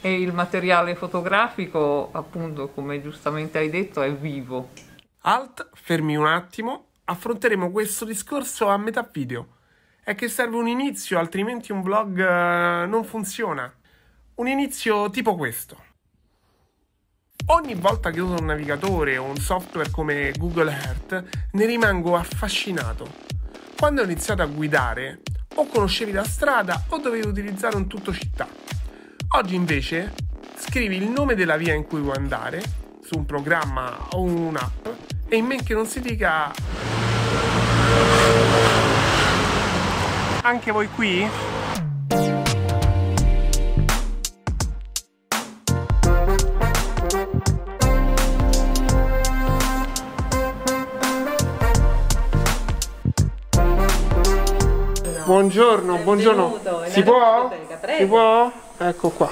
e il materiale fotografico, appunto, come giustamente hai detto, è vivo. Alt, fermi un attimo, affronteremo questo discorso a metà video. È che serve un inizio, altrimenti un vlog uh, non funziona. Un inizio tipo questo. Ogni volta che uso un navigatore o un software come Google Earth ne rimango affascinato. Quando ho iniziato a guidare, o conoscevi la strada o dovevi utilizzare un tutto città. Oggi invece scrivi il nome della via in cui vuoi andare su un programma o un'app e in men che non si dica anche voi qui? Buongiorno, buongiorno. Si può? Si può? Ecco qua.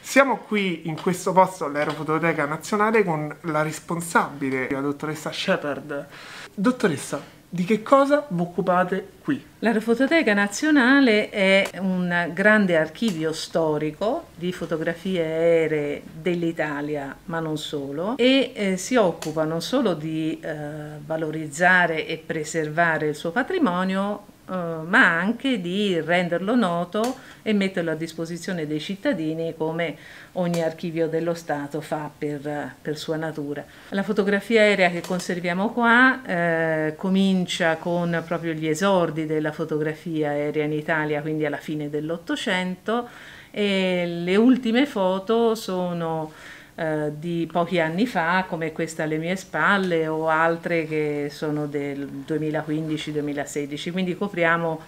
Siamo qui in questo posto all'Aerofototeca Nazionale con la responsabile, la dottoressa Shepard. Dottoressa, di che cosa vi occupate qui? L'Aerofototeca Nazionale è un grande archivio storico di fotografie aeree dell'Italia, ma non solo, e eh, si occupa non solo di eh, valorizzare e preservare il suo patrimonio, Uh, ma anche di renderlo noto e metterlo a disposizione dei cittadini come ogni archivio dello Stato fa per, per sua natura. La fotografia aerea che conserviamo qua eh, comincia con proprio gli esordi della fotografia aerea in Italia, quindi alla fine dell'Ottocento, e le ultime foto sono eh, di pochi anni fa, come questa alle mie spalle, o altre che sono del 2015-2016. Quindi copriamo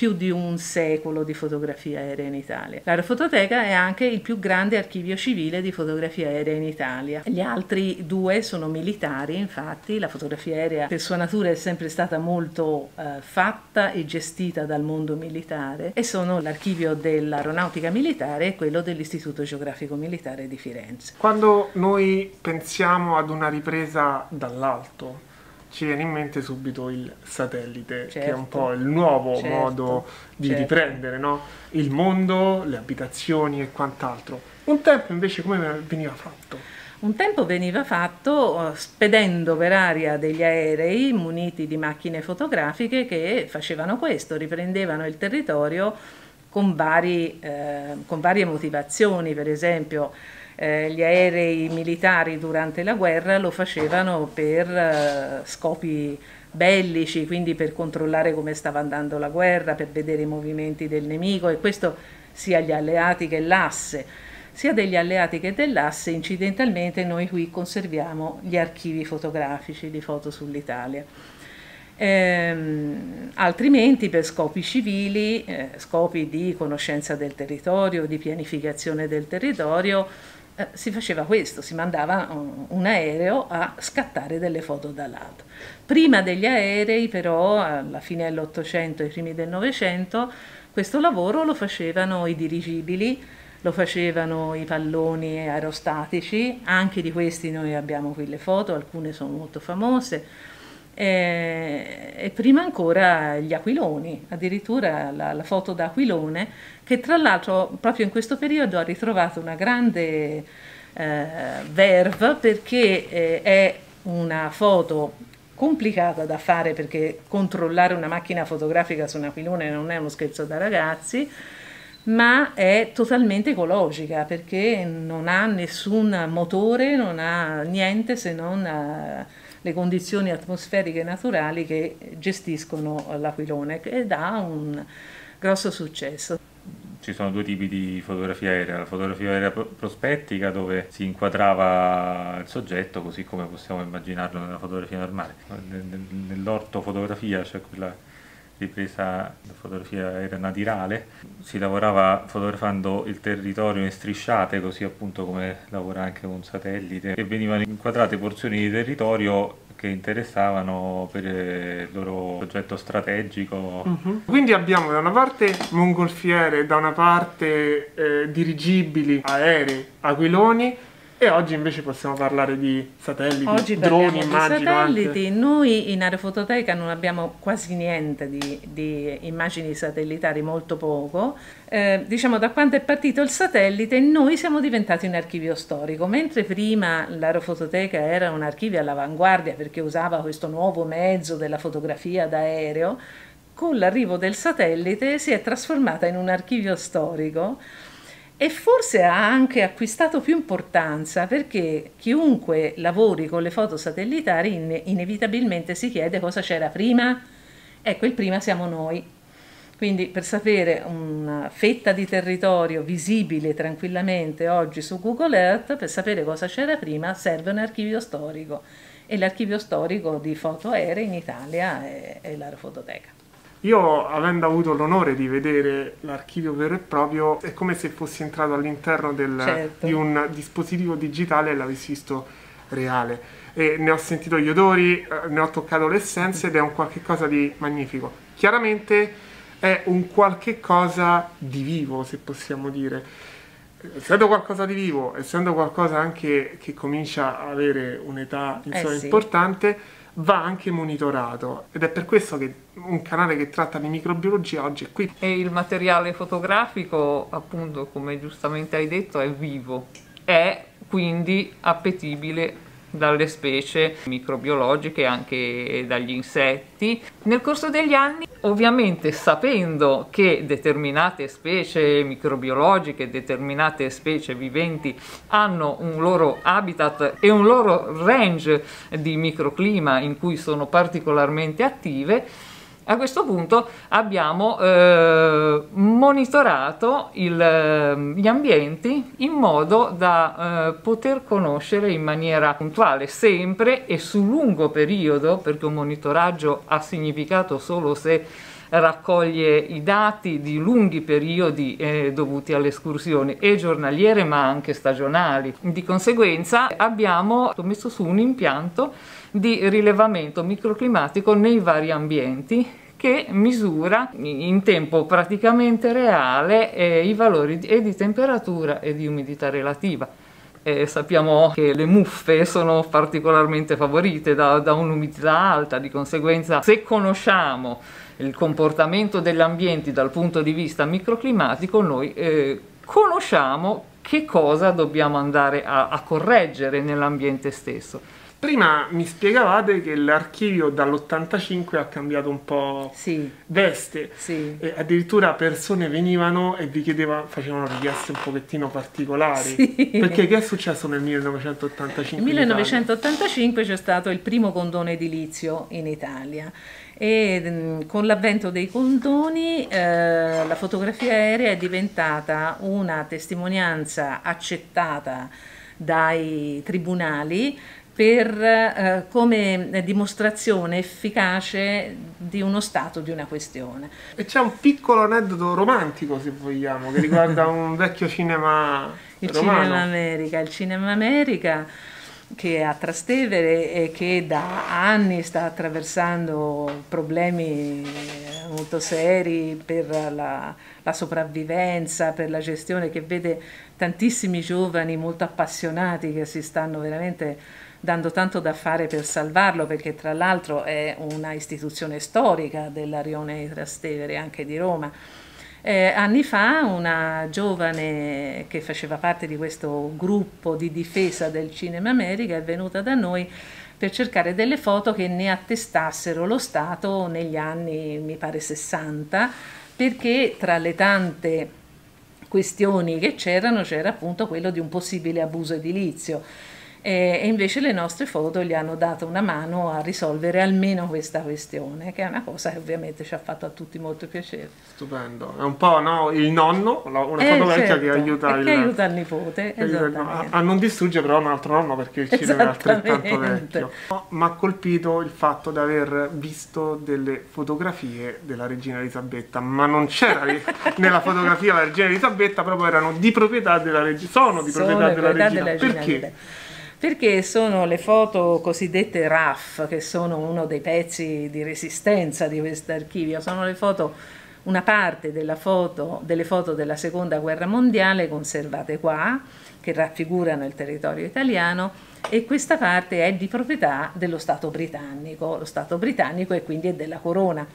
più di un secolo di fotografia aerea in Italia. L'aerofototeca è anche il più grande archivio civile di fotografia aerea in Italia. Gli altri due sono militari, infatti la fotografia aerea per sua natura è sempre stata molto eh, fatta e gestita dal mondo militare e sono l'archivio dell'aeronautica militare e quello dell'Istituto Geografico Militare di Firenze. Quando noi pensiamo ad una ripresa dall'alto, ci viene in mente subito il satellite, certo. che è un certo. po' il nuovo certo. modo di certo. riprendere no? il mondo, le abitazioni e quant'altro. Un tempo invece come veniva fatto? Un tempo veniva fatto eh, spedendo per aria degli aerei muniti di macchine fotografiche che facevano questo, riprendevano il territorio con, vari, eh, con varie motivazioni, per esempio eh, gli aerei militari durante la guerra lo facevano per eh, scopi bellici, quindi per controllare come stava andando la guerra, per vedere i movimenti del nemico e questo sia gli alleati che l'asse. Sia degli alleati che dell'asse, incidentalmente noi qui conserviamo gli archivi fotografici di foto sull'Italia. Ehm, altrimenti per scopi civili, eh, scopi di conoscenza del territorio, di pianificazione del territorio, eh, si faceva questo, si mandava un, aereo a scattare delle foto dall'alto. Prima degli aerei però, alla fine dell'Ottocento e ai primi del Novecento, questo lavoro lo facevano i dirigibili, lo facevano i palloni aerostatici, anche di questi noi abbiamo qui le foto, alcune sono molto famose, e, e prima ancora gli aquiloni, addirittura la, la foto da aquilone, che tra l'altro proprio in questo periodo ha ritrovato una grande eh, verve perché eh, è una foto complicata da fare perché controllare una macchina fotografica su un aquilone non è uno scherzo da ragazzi, ma è totalmente ecologica perché non ha nessun motore, non ha niente se non uh, le condizioni atmosferiche naturali che gestiscono l'aquilone ed ha un grosso successo. Ci sono due tipi di fotografia aerea, la fotografia aerea prospettica dove si inquadrava il soggetto così come possiamo immaginarlo nella fotografia normale. Nell'ortofotografia, cioè quella ripresa fotografia aerea naturale, si lavorava fotografando il territorio in strisciate, così appunto come lavora anche un satellite, e venivano inquadrate porzioni di territorio che interessavano per il loro progetto strategico. Uh-huh. Quindi abbiamo da una parte mongolfiere, da una parte eh, dirigibili, aerei, aquiloni E oggi invece possiamo parlare di satelliti, Oggi droni, immagino satelliti. anche. Noi in aerofototeca non abbiamo quasi niente di, di immagini satellitari, molto poco. Eh, diciamo da quando è partito il satellite noi siamo diventati un archivio storico, mentre prima l'aerofototeca era un archivio all'avanguardia perché usava questo nuovo mezzo della fotografia d'aereo, con l'arrivo del satellite si è trasformata in un archivio storico e forse ha anche acquistato più importanza perché chiunque lavori con le foto satellitari in- inevitabilmente si chiede cosa c'era prima. Ecco, il prima siamo noi. Quindi per sapere una fetta di territorio visibile tranquillamente oggi su Google Earth, per sapere cosa c'era prima, serve un archivio storico. E l'archivio storico di foto aeree in Italia è, è l'aerofototeca. Io, avendo avuto l'onore di vedere l'archivio vero e proprio, è come se fossi entrato all'interno del- Certo. di un dispositivo digitale e l'avessi visto reale. E ne ho sentito gli odori, eh, ne ho toccato le essenze ed è un qualche cosa di magnifico. Chiaramente è un qualche cosa di vivo, se possiamo dire. Essendo qualcosa di vivo, essendo qualcosa anche che comincia a avere un'età insomma, Eh sì. importante, va anche monitorato ed è per questo che un canale che tratta di microbiologia oggi è qui. E il materiale fotografico, appunto, come giustamente hai detto, è vivo, è quindi appetibile dalle specie microbiologiche, anche dagli insetti. Nel corso degli anni, ovviamente sapendo che determinate specie microbiologiche, determinate specie viventi hanno un loro habitat e un loro range di microclima in cui sono particolarmente attive, a questo punto abbiamo eh, monitorato il, eh, gli ambienti in modo da eh, poter conoscere in maniera puntuale, sempre e su lungo periodo, perché un monitoraggio ha significato solo se raccoglie i dati di lunghi periodi eh, dovuti alle escursioni e giornaliere ma anche stagionali. Di conseguenza abbiamo messo su un impianto di rilevamento microclimatico nei vari ambienti che misura in tempo praticamente reale eh, i valori di, e di temperatura e di umidità relativa. Eh, sappiamo che le muffe sono particolarmente favorite da, da un'umidità alta, di conseguenza se conosciamo il comportamento degli ambienti dal punto di vista microclimatico, noi eh, conosciamo che cosa dobbiamo andare a, a correggere nell'ambiente stesso. Prima mi spiegavate che l'archivio dall'85 ha cambiato un po' Sì, veste. sì. E addirittura persone venivano e vi chiedevano, facevano richieste un pochettino particolari. Sì. Perché che è successo nel 1985? Nel in Italia? 1985 c'è stato il primo condono edilizio in Italia e mh, con l'avvento dei condoni eh, la fotografia aerea è diventata una testimonianza accettata dai tribunali per, eh, come dimostrazione efficace di uno stato di una questione. E c'è un piccolo aneddoto romantico, se vogliamo, che riguarda un vecchio cinema Il romano. Cinema America, il Cinema America che è a Trastevere e che da anni sta attraversando problemi molto seri per la, la sopravvivenza, per la gestione che vede tantissimi giovani molto appassionati che si stanno veramente dando tanto da fare per salvarlo perché tra l'altro è una istituzione storica della Rione di Trastevere, anche di Roma. Eh, anni fa una giovane che faceva parte di questo gruppo di difesa del Cinema America è venuta da noi per cercare delle foto che ne attestassero lo Stato negli anni, mi pare, 60, perché tra le tante questioni che c'erano c'era appunto quello di un possibile abuso edilizio. E, invece le nostre foto gli hanno dato una mano a risolvere almeno questa questione, che è una cosa che ovviamente ci ha fatto a tutti molto piacere. Stupendo. È un po' no, il nonno, una Eh, foto vecchia certo, che aiuta il, che aiuta il nipote, il- a, esattamente. a non distruggere però un altro nonno perché il cinema è altrettanto vecchio. Mi ha colpito il fatto di aver visto delle fotografie della regina Elisabetta, ma non c'era nella fotografia la regina Elisabetta, proprio erano di proprietà della regina. Sono di Sono proprietà le della proprietà regina. della regina perché? Perché sono le foto cosiddette RAF, che sono uno dei pezzi di resistenza di questo archivio, sono le foto una parte foto, delle foto della seconda guerra mondiale conservate qua, che raffigurano il territorio italiano, e questa parte è di proprietà dello Stato britannico, lo Stato britannico e quindi è della corona.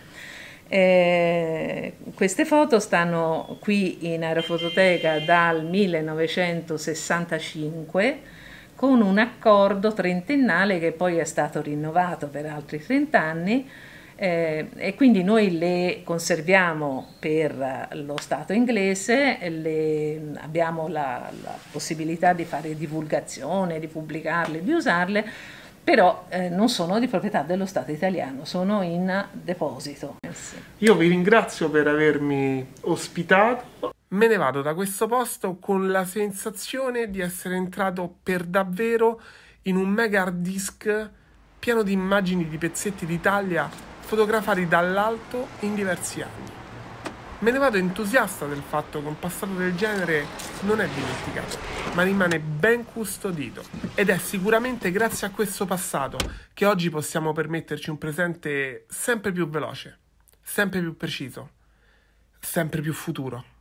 Eh, queste foto stanno qui in aerofototeca dal 1965 con un accordo trentennale che poi è stato rinnovato per altri 30 anni eh, e quindi noi le conserviamo per lo Stato inglese, le, abbiamo la, la, possibilità di fare divulgazione, di pubblicarle, di usarle, però eh, non sono di proprietà dello Stato italiano, sono in deposito. Io vi ringrazio per avermi ospitato. Me ne vado da questo posto con la sensazione di essere entrato per davvero in un mega hard disk pieno di immagini di pezzetti d'Italia fotografati dall'alto in diversi anni. Me ne vado entusiasta del fatto che un passato del genere non è dimenticato, ma rimane ben custodito. Ed è sicuramente grazie a questo passato che oggi possiamo permetterci un presente sempre più veloce, sempre più preciso, sempre più futuro.